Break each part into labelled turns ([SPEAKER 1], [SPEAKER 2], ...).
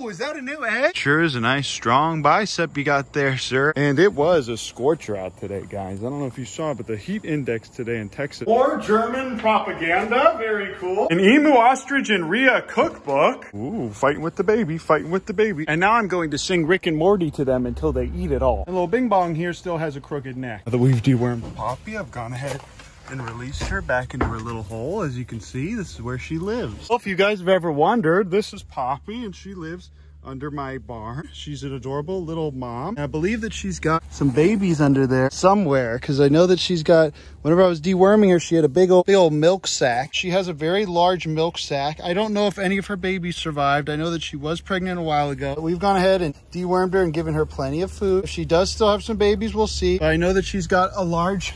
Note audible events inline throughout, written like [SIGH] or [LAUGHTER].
[SPEAKER 1] Whoa, is that a new egg? Sure is a nice strong bicep you got there, sir. And it was a scorcher out today, guys. I don't know if you saw, but the heat index today in Texas. More German propaganda, very cool. An emu, ostrich, and Rhea cookbook. Ooh, fighting with the baby, fighting with the baby. And now I'm going to sing Rick and Morty to them until they eat it all. And little Bing Bong here still has a crooked neck. The we've dewormed Poppy. I've gone ahead and released her back into her little hole. As you can see, this is where she lives. Well, if you guys have ever wondered, this is Poppy and she lives under my barn. She's an adorable little mom. I believe that she's got some babies under there somewhere because I know that she's got, whenever I was deworming her, she had a big old, big old milk sac. She has a very large milk sac. I don't know if any of her babies survived. I know that she was pregnant a while ago. We've gone ahead and dewormed her and given her plenty of food. If she does still have some babies, we'll see. But I know that she's got a large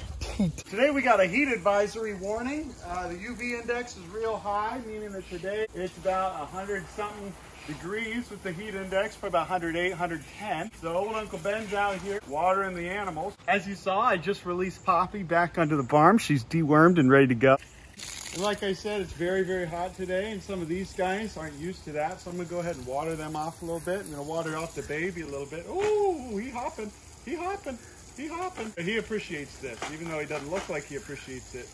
[SPEAKER 1] Today we got a heat advisory warning. Uh, the UV index is real high, meaning that today it's about 100 something degrees with the heat index for about 108, 110. So old Uncle Ben's out here watering the animals. As you saw, I just released Poppy back under the farm. She's dewormed and ready to go. Like I said, it's very, very hot today, and some of these guys aren't used to that. So I'm gonna go ahead and water them off a little bit. I'm gonna water off the baby a little bit. Oh, he hopping, he hopping, he hopping. He appreciates this, even though he doesn't look like he appreciates it.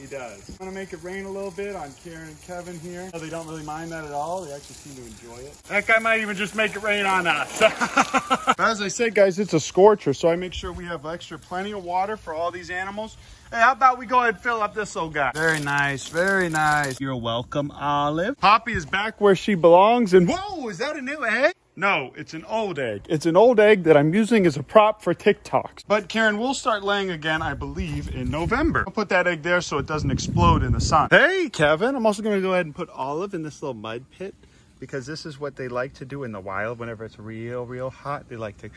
[SPEAKER 1] He does. I'm gonna make it rain a little bit on Karen and Kevin here. they don't really mind that at all. They actually seem to enjoy it. That guy might even just make it rain on us. [LAUGHS] As I said, guys, it's a scorcher, so I make sure we have extra plenty of water for all these animals. Hey, how about we go ahead and fill up this old guy? Very nice, very nice. You're welcome, Olive. Poppy is back where she belongs, and whoa, is that a new egg? No, it's an old egg. It's an old egg that I'm using as a prop for TikToks. But Karen will start laying again, I believe, in November. I'll put that egg there so it doesn't explode in the sun. Hey, Kevin, I'm also gonna go ahead and put Olive in this little mud pit because this is what they like to do in the wild whenever it's real, real hot. They like to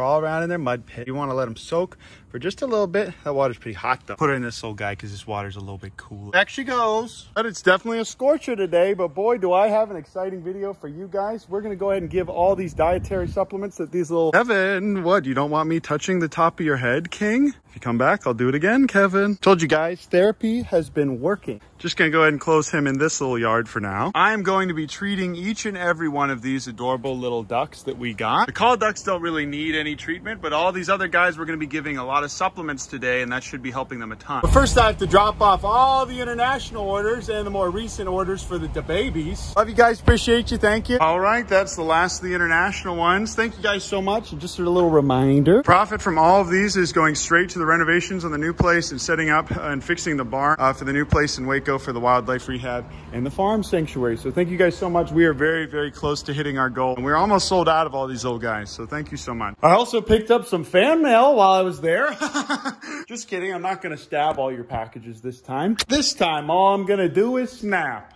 [SPEAKER 1] crawl around in their mud pit. You want to let them soak for just a little bit. That water's pretty hot though. Put it in this old guy because this water's a little bit cooler. Back she goes. But it's definitely a scorcher today, but boy, do I have an exciting video for you guys. We're going to go ahead and give all these dietary supplements that these little... Kevin, what? You don't want me touching the top of your head, King? If you come back, I'll do it again, Kevin. Told you guys, therapy has been working. Just gonna go ahead and close him in this little yard for now. I am going to be treating each and every one of these adorable little ducks that we got. The call ducks don't really need any treatment, but all these other guys, we're gonna be giving a lot of supplements today, and that should be helping them a ton. But first, I have to drop off all the international orders and the more recent orders for the, babies. Love you guys, appreciate you, thank you. All right, that's the last of the international ones. Thank you guys so much. And just a little reminder, profit from all of these is going straight to the renovations on the new place and setting up and fixing the barn uh, for the new place in Waco for the wildlife rehab and the farm sanctuary. So thank you guys so much. We are very, very close to hitting our goal and we're almost sold out of all these old guys. So thank you so much. I also picked up some fan mail while I was there. [LAUGHS] Just kidding. I'm not going to stab all your packages this time. This time, all I'm going to do is snap.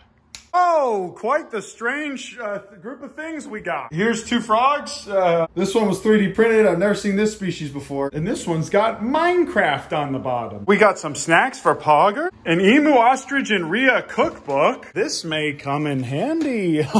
[SPEAKER 1] Oh, quite the strange uh, group of things we got. Here's two frogs. Uh, this one was 3D printed. I've never seen this species before. And this one's got Minecraft on the bottom. We got some snacks for Pogger. An emu, ostrich, and Rhea cookbook. This may come in handy. [LAUGHS]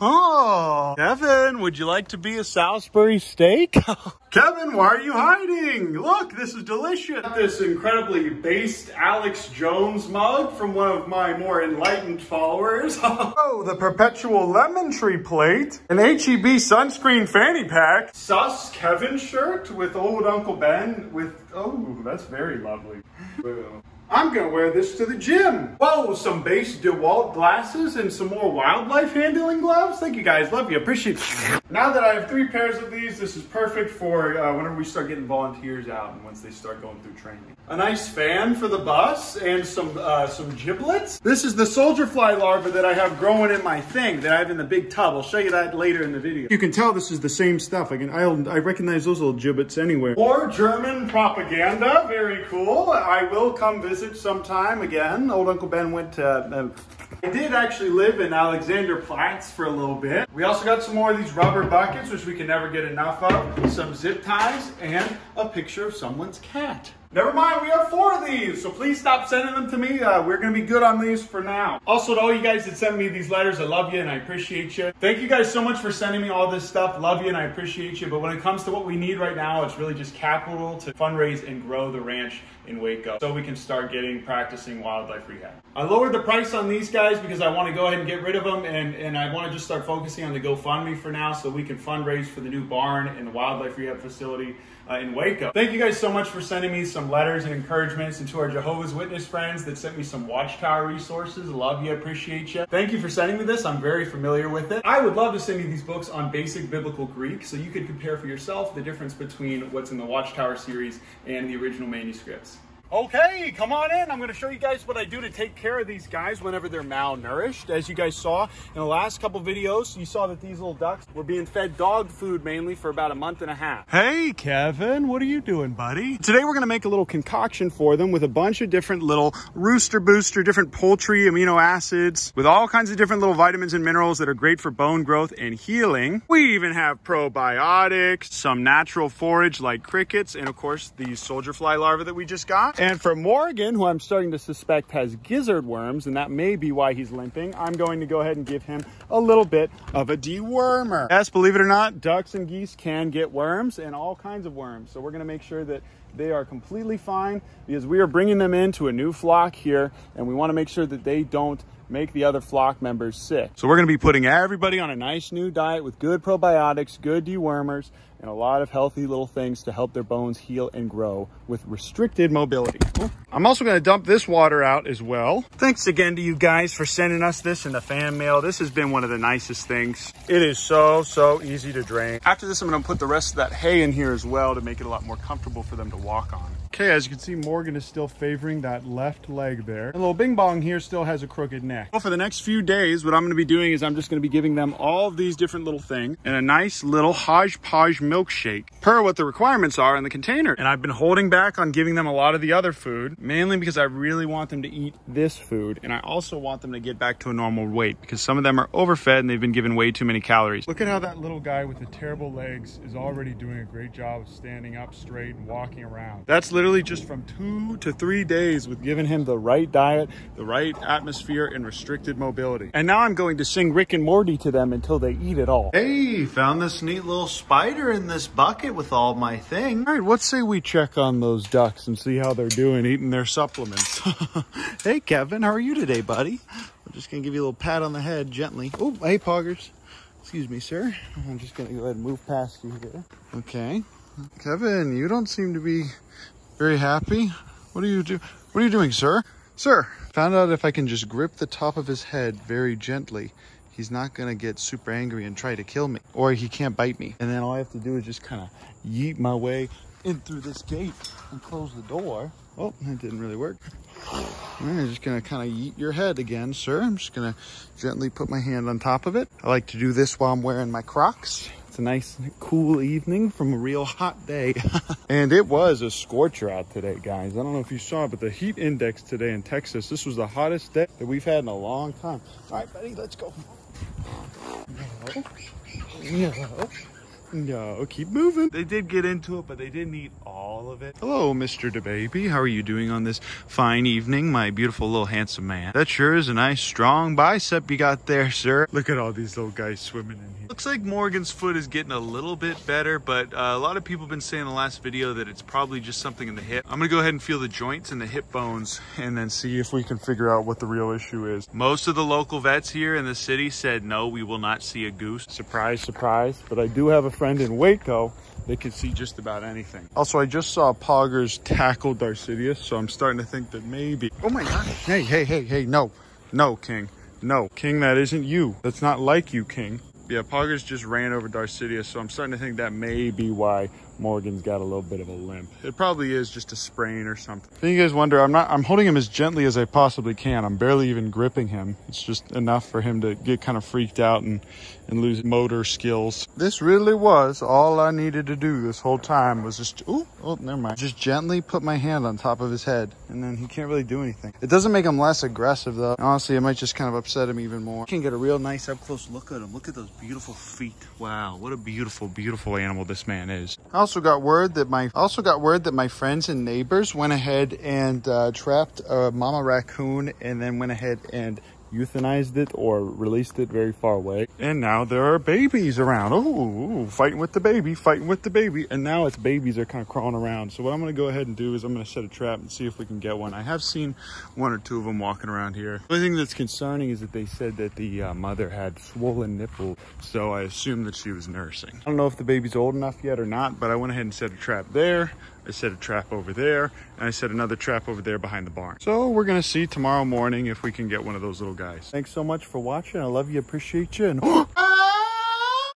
[SPEAKER 1] oh, Kevin, would you like to be a Salisbury steak? [LAUGHS] Kevin, why are you hiding? Look, this is delicious. This incredibly based Alex Jones mug from one of my more enlightened followers. [LAUGHS] oh, the perpetual lemon tree plate. An HEB sunscreen fanny pack. Sus Kevin shirt with old Uncle Ben with, oh, that's very lovely. [LAUGHS] I'm gonna wear this to the gym. Whoa, some base DeWalt glasses and some more wildlife handling gloves. Thank you guys, love you, appreciate it. [LAUGHS] Now that I have three pairs of these, this is perfect for uh, whenever we start getting volunteers out and once they start going through training. A nice fan for the bus and some uh, some giblets. This is the soldier fly larva that I have growing in my thing that I have in the big tub. I'll show you that later in the video. You can tell this is the same stuff. I can I, I recognize those little giblets anywhere. Or German propaganda, very cool. I will come visit sometime again. Old Uncle Ben went to uh, I did actually live in Alexander Alexanderplatz for a little bit. We also got some more of these rubber buckets, which we can never get enough of, some zip ties, and a picture of someone's cat. Never mind, we have four of these, so please stop sending them to me. Uh, we're gonna be good on these for now. Also, to all you guys that sent me these letters, I love you and I appreciate you. Thank you guys so much for sending me all this stuff. Love you and I appreciate you. But when it comes to what we need right now, it's really just capital to fundraise and grow the ranch in Waco so we can start getting practicing wildlife rehab. I lowered the price on these guys because I want to go ahead and get rid of them and, and I want to just start focusing on the GoFundMe for now so we can fundraise for the new barn and the wildlife rehab facility uh, in Waco. Thank you guys so much for sending me some letters and encouragements and to our Jehovah's Witness friends that sent me some Watchtower resources. Love you, appreciate you. Thank you for sending me this. I'm very familiar with it. I would love to send you these books on basic biblical Greek so you could compare for yourself the difference between what's in the Watchtower series and the original manuscripts. Okay, come on in. I'm going to show you guys what I do to take care of these guys whenever they're malnourished. As you guys saw in the last couple videos, you saw that these little ducks were being fed dog food mainly for about a month and a half. Hey, Kevin, what are you doing, buddy? Today we're going to make a little concoction for them with a bunch of different little rooster booster, different poultry amino acids, with all kinds of different little vitamins and minerals that are great for bone growth and healing. We even have probiotics, some natural forage like crickets, and of course, the soldier fly larva that we just got. And for Morgan, who I'm starting to suspect has gizzard worms, and that may be why he's limping, I'm going to go ahead and give him a little bit of a dewormer. Yes, believe it or not, ducks and geese can get worms and all kinds of worms. So we're gonna make sure that they are completely fine because we are bringing them into a new flock here and we wanna make sure that they don't make the other flock members sick. So we're gonna be putting everybody on a nice new diet with good probiotics, good dewormers, and a lot of healthy little things to help their bones heal and grow with restricted mobility. I'm also gonna dump this water out as well. Thanks again to you guys for sending us this in the fan mail. This has been one of the nicest things. It is so, so easy to drain. After this, I'm gonna put the rest of that hay in here as well to make it a lot more comfortable for them to walk on. Okay, as you can see, Morgan is still favoring that left leg there. The little Bing Bong here still has a crooked neck. Well, for the next few days, what I'm gonna be doing is I'm just gonna be giving them all of these different little things and a nice little hodgepodge milkshake per what the requirements are in the container. And I've been holding back on giving them a lot of the other food, mainly because I really want them to eat this food. And I also want them to get back to a normal weight because some of them are overfed and they've been given way too many calories. Look at how that little guy with the terrible legs is already doing a great job of standing up straight and walking around. That's literally just from two to three days with giving him the right diet, the right atmosphere, and restricted mobility. And now I'm going to sing Rick and Morty to them until they eat it all.
[SPEAKER 2] Hey, found this neat little spider in this bucket with all my things.
[SPEAKER 1] All right, let's say we check on those ducks and see how they're doing eating their supplements. [LAUGHS]
[SPEAKER 2] hey, Kevin, how are you today, buddy? I'm just gonna give you a little pat on the head gently.
[SPEAKER 1] Oh, hey, Poggers. Excuse me, sir. I'm just gonna go ahead and move past you here. Okay. Kevin, you don't seem to be very happy. What are you do? What are you doing, sir? Sir, found out if I can just grip the top of his head very gently, he's not gonna get super angry and try to kill me, or he can't bite me. And then all I have to do is just kind of yeet my way in through this gate and close the door. Oh, that didn't really work. I'm just gonna kind of yeet your head again, sir. I'm just gonna gently put my hand on top of it. I like to do this while I'm wearing my Crocs. It's a nice, cool evening from a real hot day. [LAUGHS] and it was a scorcher out today, guys. I don't know if you saw, but the heat index today in Texas, this was the hottest day that we've had in a long time. All right, buddy, let's go. No. No. No, keep moving. They did get into it, but they didn't eat all of it. Hello, Mr. Dababy. How are you doing on this fine evening, my beautiful little handsome man? That sure is a nice strong bicep you got there, sir. Look at all these little guys swimming in here. Looks like Morgan's foot is getting a little bit better, but uh, a lot of people have been saying in the last video that it's probably just something in the hip. I'm gonna go ahead and feel the joints and the hip bones and then see if we can figure out what the real issue is. Most of the local vets here in the city said, no, we will not see a goose. Surprise, surprise. But I do have a friend in Waco they can see just about anything. Also, I just saw Poggers tackle Darcidius, so I'm starting to think that maybe... Oh my God. Hey, hey, hey, hey, no. No, King. No. King, that isn't you. That's not like you, King. Yeah, Poggers just ran over Darcidius, so I'm starting to think that may be why Morgan's got a little bit of a limp. It probably is just a sprain or something. Then you guys wonder, I'm not, I'm holding him as gently as I possibly can. I'm barely even gripping him. It's just enough for him to get kind of freaked out and, and lose motor skills. This really was all I needed to do this whole time was just, ooh, oh, never mind. Just gently put my hand on top of his head and then he can't really do anything. It doesn't make him less aggressive though. Honestly, it might just kind of upset him even more. You can get a real nice up close look at him. Look at those beautiful feet. Wow, what a beautiful, beautiful animal this man is. I also got word that my also got word that my friends and neighbors went ahead and uh, trapped a mama raccoon and then went ahead and euthanized it or released it very far away. And now there are babies around. Oh, fighting with the baby, fighting with the baby. And now its babies are kind of crawling around. So what I'm going to go ahead and do is I'm going to set a trap and see if we can get one. I have seen one or two of them walking around here. The only thing that's concerning is that they said that the uh, mother had swollen nipples. So I assume that she was nursing. I don't know if the baby's old enough yet or not, but I went ahead and set a trap there. I set a trap over there, and I set another trap over there behind the barn. So we're gonna see tomorrow morning if we can get one of those little guys. Thanks so much for watching. I love you, appreciate you, and [GASPS] [GASPS] [GASPS] ah!